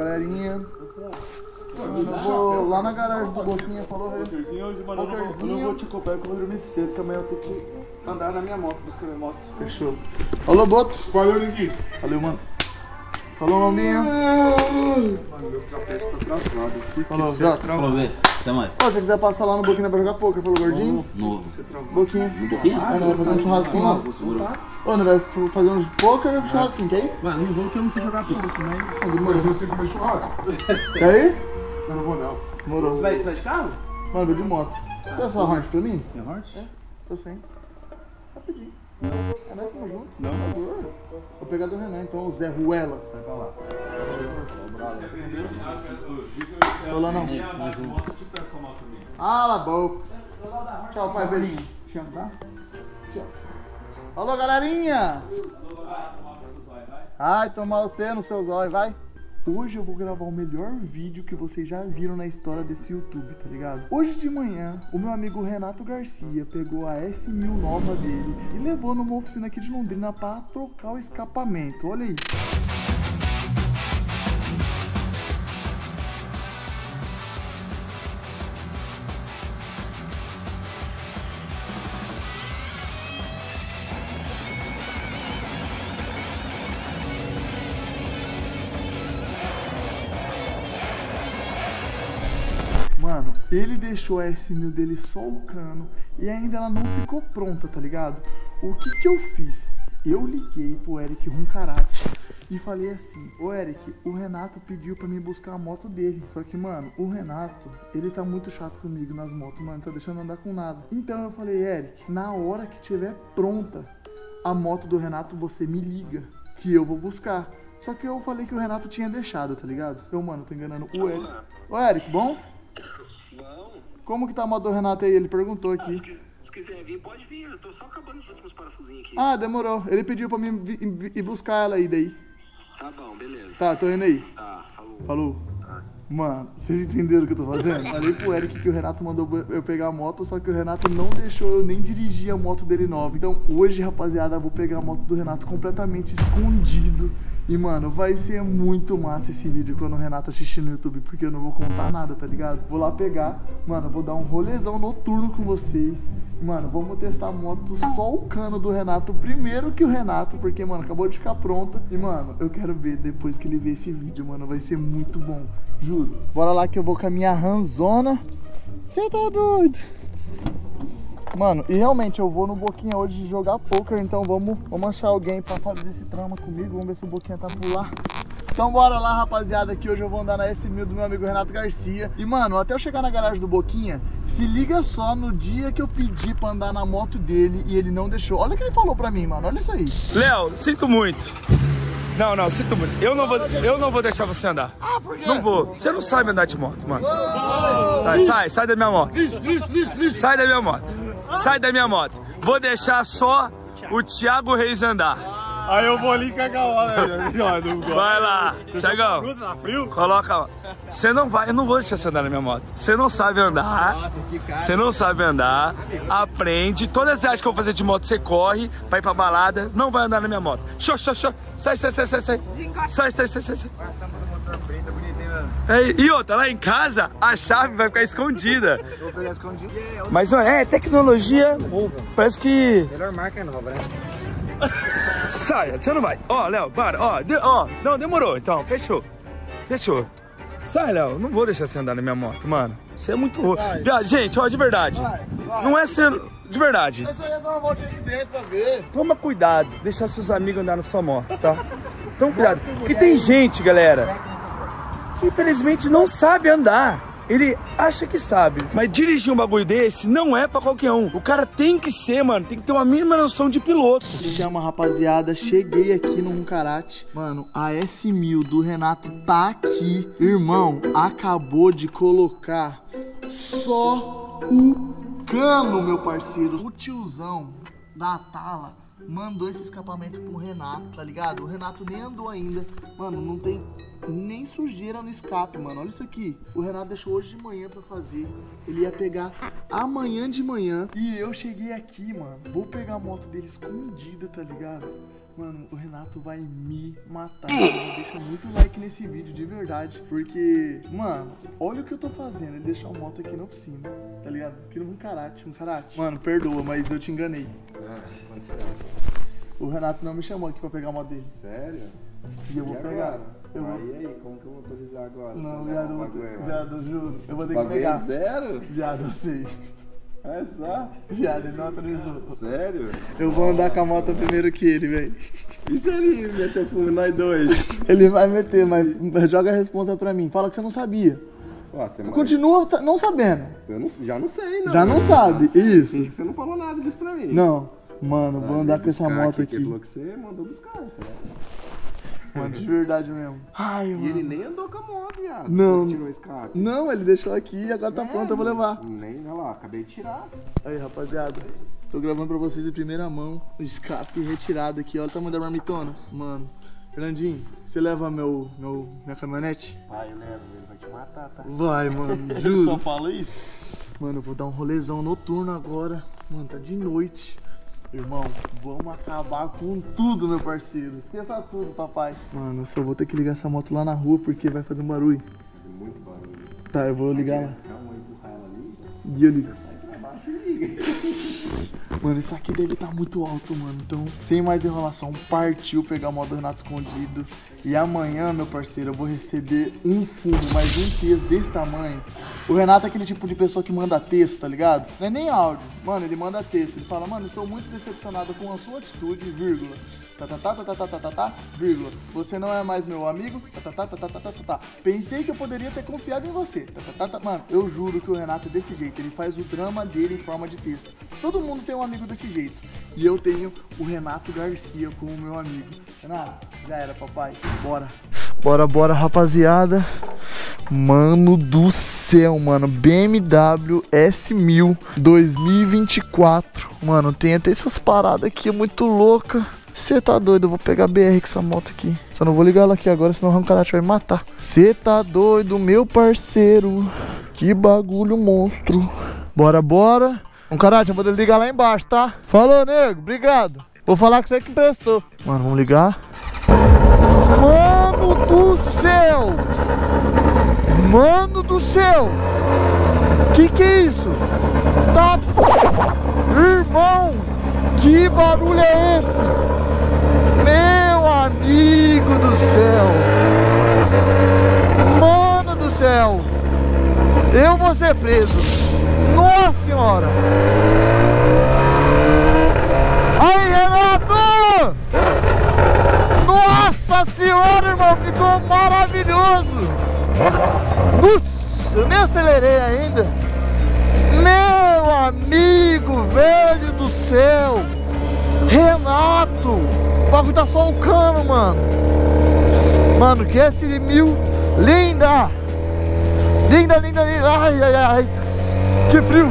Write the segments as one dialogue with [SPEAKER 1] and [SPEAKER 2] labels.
[SPEAKER 1] galerinha. Eu vou lá na garagem do Boquinha, falou, Rei.
[SPEAKER 2] Pokerzinho hoje, mano, eu não, vou, eu não vou te acompanhar porque eu vou dormir cedo, que amanhã eu tenho que andar na minha moto, buscar minha moto.
[SPEAKER 1] Fechou. Falou, Boto.
[SPEAKER 3] Valeu, Ninguém.
[SPEAKER 1] Valeu, mano. Falou, Lombinha.
[SPEAKER 2] Mano, meu trapeço tá travado.
[SPEAKER 1] Falou, Jota.
[SPEAKER 4] Falou, Vê. Até mais.
[SPEAKER 1] Pô, se você quiser passar lá no Boquinha pra jogar poker, falou, gordinho?
[SPEAKER 4] Novo.
[SPEAKER 1] Boquinha.
[SPEAKER 4] Boquinha?
[SPEAKER 1] Ah, não, vai fazer um churrasquinho lá.
[SPEAKER 4] Vou segurar.
[SPEAKER 1] Ô, não vai fazer uns poker e churrasquinho, quer ir?
[SPEAKER 3] Mano, não vou que eu não sei jogar pouco, né?
[SPEAKER 1] Ah.
[SPEAKER 3] Mas você comer churrasco.
[SPEAKER 1] Quer ir?
[SPEAKER 3] Eu não vou, não.
[SPEAKER 1] Demorou.
[SPEAKER 2] Você vai, você vai de carro?
[SPEAKER 1] Mano, vou de moto. Quer essa Hornet pra mim?
[SPEAKER 2] Tem horte?
[SPEAKER 1] Tô sem. Rapidinho. É, nós estamos juntos. Não. Vou pegar do Renan, então, o Zé Ruela.
[SPEAKER 2] Vai pra lá.
[SPEAKER 1] Tô lá não. Ah, la boca. Tchau, pai, beijinho.
[SPEAKER 3] Te amo, tá?
[SPEAKER 1] Falou, galerinha. Ai, tomar você nos seus olhos, vai. Hoje eu vou gravar o melhor vídeo que vocês já viram na história desse YouTube, tá ligado? Hoje de manhã, o meu amigo Renato Garcia pegou a S1000 nova dele e levou numa oficina aqui de Londrina para trocar o escapamento. Olha aí. Deixou a S1000 dele só o cano e ainda ela não ficou pronta, tá ligado? O que que eu fiz? Eu liguei pro Eric Runcarate e falei assim: Ô Eric, o Renato pediu pra mim buscar a moto dele. Só que, mano, o Renato, ele tá muito chato comigo nas motos, mano, tá deixando andar com nada. Então eu falei: Eric, na hora que tiver pronta a moto do Renato, você me liga que eu vou buscar. Só que eu falei que o Renato tinha deixado, tá ligado? Eu, mano, tô enganando o Eric. Ô Eric, bom?
[SPEAKER 5] Não,
[SPEAKER 1] Como que tá a moto do Renato aí? Ele perguntou
[SPEAKER 5] se,
[SPEAKER 1] aqui.
[SPEAKER 5] quis- se quiser vir, pode vir. Eu tô só acabando os últimos parafusinhos aqui.
[SPEAKER 1] Ah, demorou. Ele pediu pra mim ir buscar ela aí daí.
[SPEAKER 5] Tá bom, beleza.
[SPEAKER 1] Tá, tô indo aí.
[SPEAKER 5] Tá, falou.
[SPEAKER 1] Falou. Mano, vocês entenderam o que eu tô fazendo? Falei pro Eric que o Renato mandou eu pegar a moto, só que o Renato não deixou eu nem dirigir a moto dele nova. Então hoje, rapaziada, eu vou pegar a moto do Renato completamente escondido. E, mano, vai ser muito massa esse vídeo quando o Renato assistir no YouTube, porque eu não vou contar nada, tá ligado? Vou lá pegar, mano, vou dar um rolezão noturno com vocês. Mano, vamos testar a moto só o cano do Renato primeiro que o Renato, porque, mano, acabou de ficar pronta. E, mano, eu quero ver depois que ele ver esse vídeo, mano, vai ser muito bom. Juro. Bora lá que eu vou com a minha ranzona. Você tá doido? Mano, e realmente eu vou no Boquinha hoje jogar poker, então vamos, vamos achar alguém pra fazer esse trama comigo. Vamos ver se o Boquinha tá por lá. Então bora lá, rapaziada, que hoje eu vou andar na S1000 do meu amigo Renato Garcia. E, mano, até eu chegar na garagem do Boquinha, se liga só no dia que eu pedi pra andar na moto dele e ele não deixou. Olha o que ele falou pra mim, mano, olha isso aí.
[SPEAKER 6] Léo, sinto muito. Não, não, sinto muito. Eu não vou, eu não vou deixar você andar.
[SPEAKER 1] Ah, por quê?
[SPEAKER 6] Não vou. Você não sabe andar de moto, mano. Sai, sai, sai da minha moto. Sai da minha moto. Sai da minha moto. Vou deixar só o Thiago Reis andar.
[SPEAKER 3] Aí eu vou ali cagar lá,
[SPEAKER 6] Vai lá, Thiagão.
[SPEAKER 3] Tá?
[SPEAKER 6] Coloca lá. Você não vai, eu não vou deixar você andar na minha moto. Você não sabe andar. Você não sabe andar. Aprende. Todas as viagens que eu vou fazer de moto, você corre pra ir pra balada. Não vai andar na minha moto. Show, show, show. Sai, sai, sai, sai, sai. Sai, sai, sai, sai, sai. É, e outra, lá em casa, a chave vai ficar escondida.
[SPEAKER 1] Vou pegar escondido.
[SPEAKER 6] Mas é tecnologia. Parece que.
[SPEAKER 2] Melhor marca nova, né?
[SPEAKER 6] Saia, você não vai. Ó, Léo, para. Ó, de- ó, não, demorou. Então, fechou. Fechou. Sai, Léo, não vou deixar você andar na minha moto, mano. Você é muito ruim. Viado, Gente, ó, de verdade.
[SPEAKER 1] Vai, vai.
[SPEAKER 6] Não é ser. De verdade.
[SPEAKER 1] É só ia dar uma voltinha aqui dentro pra ver.
[SPEAKER 6] Toma cuidado, deixar seus amigos andar na sua moto, tá? Toma cuidado. Porque tem gente, galera, que infelizmente não sabe andar. Ele acha que sabe. Mas dirigir um bagulho desse não é pra qualquer um. O cara tem que ser, mano, tem que ter uma mínima noção de piloto.
[SPEAKER 1] Chama, rapaziada. Cheguei aqui no Runcarate. Mano, a S1000 do Renato tá aqui. Irmão, acabou de colocar só o cano, meu parceiro. O tiozão da Tala mandou esse escapamento pro Renato, tá ligado? O Renato nem andou ainda. Mano, não tem nem sujeira no escape, mano. Olha isso aqui. O Renato deixou hoje de manhã pra fazer. Ele ia pegar amanhã de manhã. E eu cheguei aqui, mano. Vou pegar a moto dele escondida, tá ligado? Mano, o Renato vai me matar. Mano. Deixa muito like nesse vídeo, de verdade. Porque, mano, olha o que eu tô fazendo. Ele deixou a moto aqui na oficina, tá ligado? Aqui no karate, um karate. Mano, perdoa, mas eu te enganei. O Renato não me chamou aqui pra pegar a moto dele.
[SPEAKER 2] Sério?
[SPEAKER 1] E eu vou
[SPEAKER 2] E
[SPEAKER 1] pegar.
[SPEAKER 2] agora?
[SPEAKER 1] Eu.
[SPEAKER 2] Aí, aí, como que eu vou autorizar agora?
[SPEAKER 1] Não, viado,
[SPEAKER 2] leva
[SPEAKER 1] eu
[SPEAKER 2] o
[SPEAKER 1] vou
[SPEAKER 2] bagulho,
[SPEAKER 1] ter...
[SPEAKER 2] mano?
[SPEAKER 1] viado, juro. Eu vou ter que
[SPEAKER 2] Bagulho é
[SPEAKER 1] pegar.
[SPEAKER 2] zero?
[SPEAKER 1] Viado, sei.
[SPEAKER 2] Olha só.
[SPEAKER 1] Viado, ele não autorizou.
[SPEAKER 2] Sério?
[SPEAKER 1] Eu vou andar com a moto primeiro que ele, velho.
[SPEAKER 2] E se ele meter fumo nós dois?
[SPEAKER 1] Ele vai meter, mas joga a responsa pra mim. Fala que você não sabia.
[SPEAKER 2] Ó, você mais-
[SPEAKER 1] Continua sa- não sabendo.
[SPEAKER 2] Eu não, já não sei, não.
[SPEAKER 1] Já não sabe, isso.
[SPEAKER 2] Finge que você não falou nada disso pra mim.
[SPEAKER 1] Não. Mano, vou
[SPEAKER 2] Ele
[SPEAKER 1] andar com essa moto aqui.
[SPEAKER 2] falou que você mandou buscar, tá ligado?
[SPEAKER 1] Mano, de verdade mesmo. Ai,
[SPEAKER 2] E
[SPEAKER 1] mano.
[SPEAKER 2] ele nem andou com a moto, viado.
[SPEAKER 1] Não.
[SPEAKER 2] Ele tirou esse escape.
[SPEAKER 1] Não, ele deixou aqui e agora tá pronto, eu vou levar.
[SPEAKER 2] Nem, olha lá, acabei de tirar.
[SPEAKER 1] Aí, rapaziada. Tô gravando pra vocês em primeira mão. O escape retirado aqui. Olha o tamanho da marmitona. Mano, Fernandinho, você leva meu, meu, minha caminhonete?
[SPEAKER 2] Vai, eu levo, ele vai te matar, tá?
[SPEAKER 1] Vai, mano, juro.
[SPEAKER 2] fala isso.
[SPEAKER 1] Mano, eu vou dar um rolezão noturno agora. Mano, tá de noite. Irmão, vamos acabar com tudo, meu parceiro. Esqueça tudo, papai. Mano, eu só vou ter que ligar essa moto lá na rua porque vai fazer um barulho.
[SPEAKER 2] Fazer muito barulho.
[SPEAKER 1] Tá, eu vou ligar lá.
[SPEAKER 2] Calma aí, empurrar ela ali.
[SPEAKER 1] E eu ligo.
[SPEAKER 2] Sai pra baixo e liga.
[SPEAKER 1] Mano, isso aqui deve estar muito alto, mano. Então, sem mais enrolação, partiu pegar o modo Renato escondido. E amanhã, meu parceiro, eu vou receber um fumo, mais um texto desse tamanho. O Renato é aquele tipo de pessoa que manda texto, tá ligado? Não é nem áudio. Mano, ele manda texto. Ele fala, mano, estou muito decepcionado com a sua atitude, vírgula. Tá, tá, tá, tá, tá, tá, tá, tá, tá, vírgula. Você não é mais meu amigo. Tá, tá, tá, tá, tá, tá, tá, tá. Pensei que eu poderia ter confiado em você. Tá, tá, tá, tá. Mano, eu juro que o Renato é desse jeito. Ele faz o drama dele em forma de texto. Todo mundo tem um amigo desse jeito. E eu tenho o Renato Garcia como meu amigo. Renato, já era, papai. Bora. Bora, bora, rapaziada. Mano do céu, mano. BMW S1000 2024. Mano, tem até essas paradas aqui muito louca. Você tá doido, eu vou pegar BR com essa moto aqui. Só não vou ligar ela aqui agora, senão o Rancarate vai me matar. Você tá doido, meu parceiro. Que bagulho monstro. Bora, bora. Carate, eu vou ligar lá embaixo, tá? Falou, nego. Obrigado. Vou falar que você que emprestou. Mano, vamos ligar. Mano do céu! Mano do céu! Que que é isso? Tá. Irmão! Que barulho é esse? Meu amigo do céu! Mano do céu! Eu vou ser preso! Nossa senhora! Aí, Renato! Nossa ficou maravilhoso! Nossa, eu nem acelerei ainda! Meu amigo, velho do céu! Renato! O bagulho tá só o cano, mano! Mano, que S1000 linda! Linda, linda, linda! Ai, ai, ai! Que frio!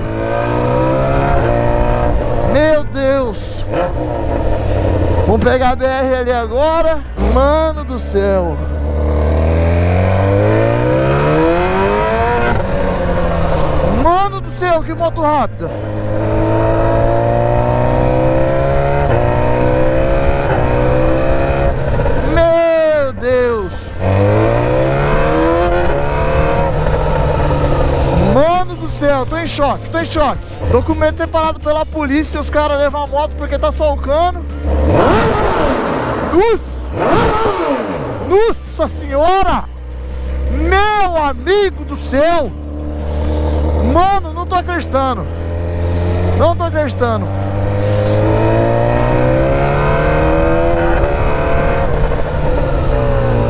[SPEAKER 1] Meu Deus! Vamos pegar a BR ali agora. Mano do céu. Mano do céu, que moto rápida. Meu Deus. Mano do céu, tô em choque, tô em choque. Documento separado pela polícia, os caras levam a moto porque tá solcando. Nossa! Nossa senhora! Meu amigo do céu! Mano, não tô acreditando! Não tô acreditando!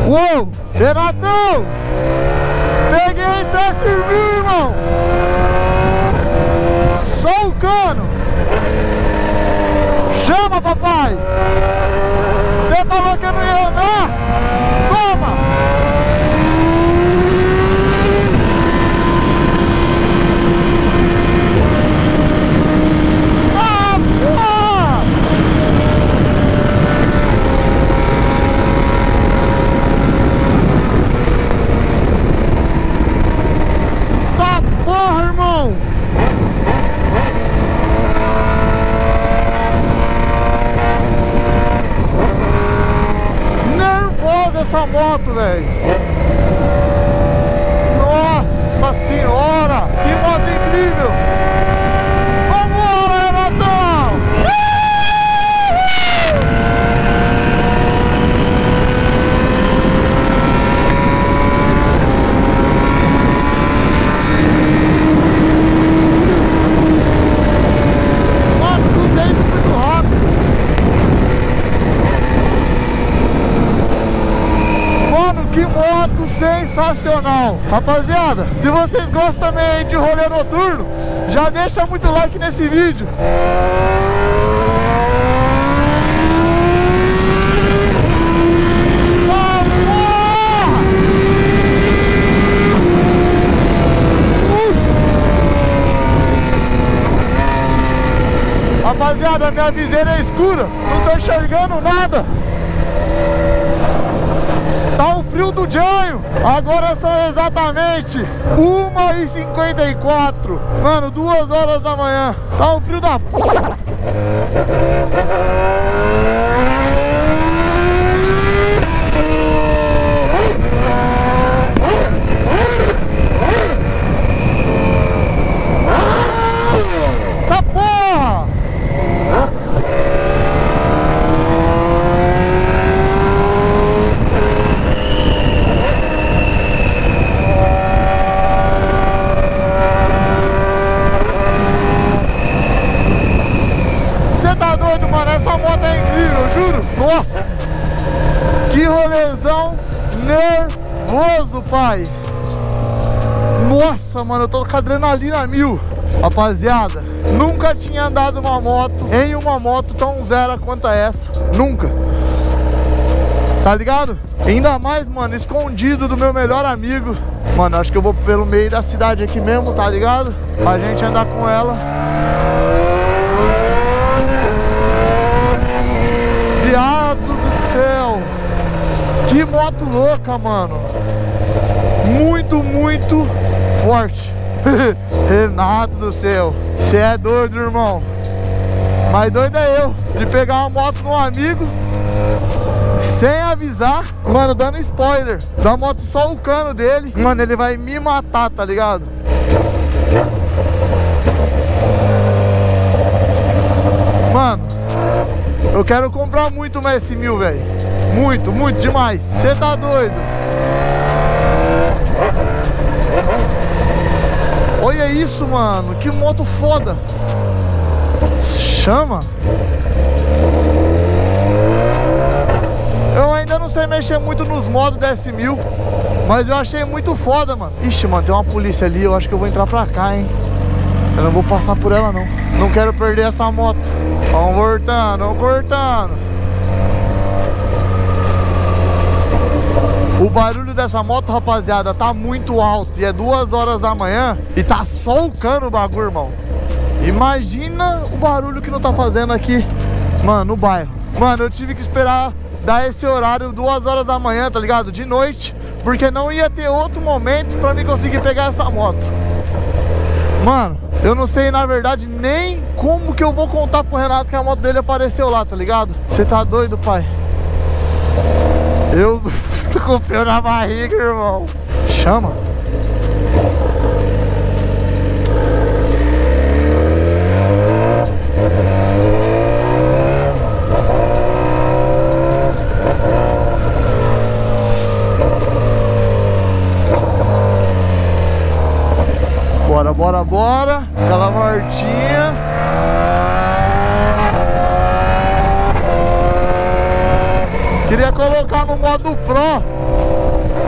[SPEAKER 1] Uou! Renatão! Peguei esse irmão! Só o cano! Chama, papai! Você falou que eu não ia andar? Toma! Ah, porra! Tá porra, irmão! Essa moto, velho. Nossa senhora! Que moto incrível! Vambora, Renatão! Moto 200 muito rápido! Mano, que moto sensacional! Rapaziada, se vocês gostam também de rolê noturno, já deixa muito like nesse vídeo. Rapaziada, minha viseira é escura, não tô enxergando nada. Tá o frio do Janho. Agora são exatamente 1h54. Mano, 2 horas da manhã. Tá um frio da p. Tá porra! Você tá doido, mano? Essa moto é incrível, eu juro. Nossa! Que rolezão nervoso, pai. Nossa, mano, eu tô com adrenalina mil. Rapaziada, nunca tinha andado uma moto em uma moto tão zero quanto essa. Nunca. Tá ligado? Ainda mais, mano, escondido do meu melhor amigo. Mano, acho que eu vou pelo meio da cidade aqui mesmo, tá ligado? Pra gente andar com ela. Viado do céu! Que moto louca, mano! Muito, muito forte! Renato do céu! Você é doido, irmão! Mais doido é eu de pegar uma moto com um amigo sem avisar, mano, dando spoiler da moto só o cano dele, mano, ele vai me matar, tá ligado? Mano, eu quero comprar muito uma S1000, velho. Muito, muito demais. Você tá doido? Olha isso, mano. Que moto foda. Chama. Eu ainda não sei mexer muito nos modos da S1000, mas eu achei muito foda, mano. Ixi, mano, tem uma polícia ali. Eu acho que eu vou entrar pra cá, hein. Eu não vou passar por ela, não. Não quero perder essa moto. Vamos cortando, vamos cortando. O barulho dessa moto, rapaziada, tá muito alto. E é duas horas da manhã e tá só o o bagulho, irmão. Imagina o barulho que não tá fazendo aqui, mano, no bairro. Mano, eu tive que esperar dar esse horário duas horas da manhã, tá ligado? De noite, porque não ia ter outro momento pra mim conseguir pegar essa moto. Mano, eu não sei na verdade nem como que eu vou contar pro Renato que a moto dele apareceu lá, tá ligado? Você tá doido, pai? Eu tô com frio na barriga, irmão. Chama. Bora, bora. Aquela mortinha. Queria colocar no modo Pro,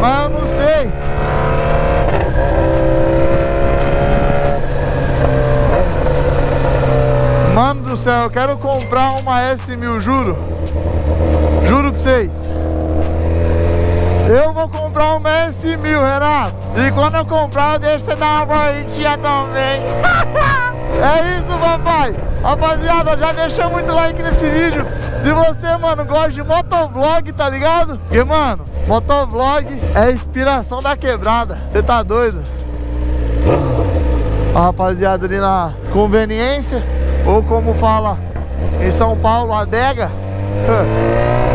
[SPEAKER 1] mas eu não sei. Mano do céu, eu quero comprar uma S1000, juro. Juro pra vocês. Eu vou comprar uma S1000, Renato. E quando eu comprar, eu deixo você dar uma voltinha também. é isso, papai. Rapaziada, já deixa muito like nesse vídeo. Se você, mano, gosta de motovlog, tá ligado? Porque, mano, motovlog é inspiração da quebrada. Você tá doido? A rapaziada ali na conveniência, ou como fala em São Paulo, adega.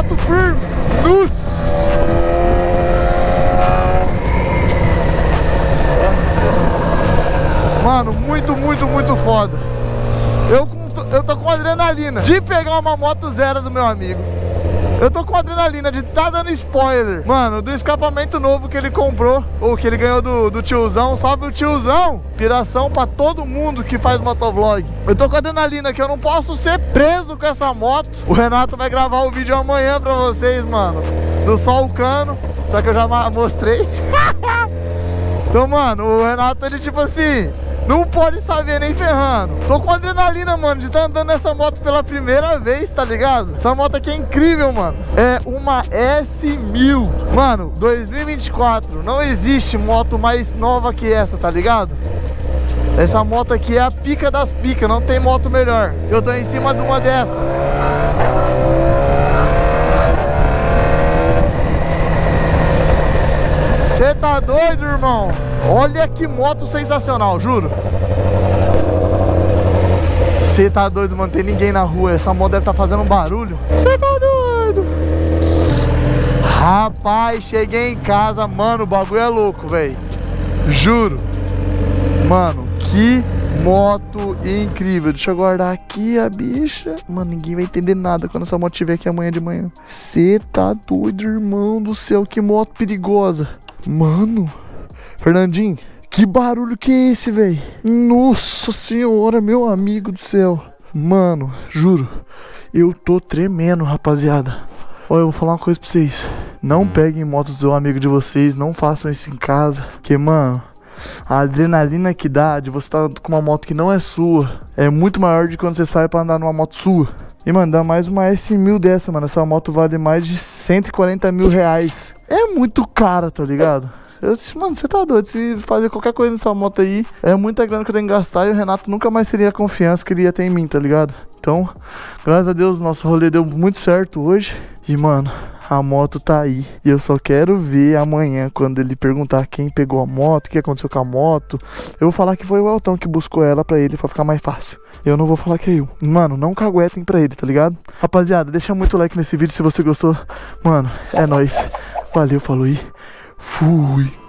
[SPEAKER 1] moto firme. Nossa. Mano, muito, muito, muito foda. Eu, eu tô com adrenalina de pegar uma moto zero do meu amigo. Eu tô com adrenalina de tá dando spoiler. Mano, do escapamento novo que ele comprou, ou que ele ganhou do, do tiozão. Salve o tiozão! Piração pra todo mundo que faz motovlog. Eu tô com adrenalina que eu não posso ser preso com essa moto. O Renato vai gravar o vídeo amanhã pra vocês, mano. Do Sol Cano. Só que eu já mostrei. Então, mano, o Renato, ele tipo assim, não pode saber nem ferrando. Tô com adrenalina, mano, de estar andando nessa moto pela primeira vez, tá ligado? Essa moto aqui é incrível, mano. É uma S1000. Mano, 2024, não existe moto mais nova que essa, tá ligado? Essa moto aqui é a pica das picas, não tem moto melhor. Eu tô em cima de uma dessa. Você tá doido, irmão? Olha que moto sensacional, juro. Você tá doido, mano? Tem ninguém na rua. Essa moto deve tá fazendo um barulho. Você tá doido? Rapaz, cheguei em casa, mano. O bagulho é louco, velho. Juro. Mano, que moto incrível. Deixa eu guardar aqui a bicha. Mano, ninguém vai entender nada quando essa moto estiver aqui amanhã de manhã. Você tá doido, irmão do céu. Que moto perigosa. Mano, Fernandinho, que barulho que é esse, velho? Nossa senhora, meu amigo do céu. Mano, juro, eu tô tremendo, rapaziada. Olha, eu vou falar uma coisa pra vocês. Não peguem moto do seu amigo de vocês, não façam isso em casa. Que, mano, a adrenalina que dá de você estar com uma moto que não é sua é muito maior de quando você sai pra andar numa moto sua. E, mano, dá mais uma S1000 dessa, mano. Essa moto vale mais de 140 mil reais. É muito cara, tá ligado? Eu disse, mano, você tá doido? Se fazer qualquer coisa nessa moto aí, é muita grana que eu tenho que gastar e o Renato nunca mais teria a confiança que ele ia ter em mim, tá ligado? Então, graças a Deus, nosso rolê deu muito certo hoje. E, mano, a moto tá aí. E eu só quero ver amanhã, quando ele perguntar quem pegou a moto, o que aconteceu com a moto. Eu vou falar que foi o Elton que buscou ela pra ele, pra ficar mais fácil. Eu não vou falar que é eu. Mano, não caguetem pra ele, tá ligado? Rapaziada, deixa muito like nesse vídeo se você gostou. Mano, é nóis. Valeu, falou e fui.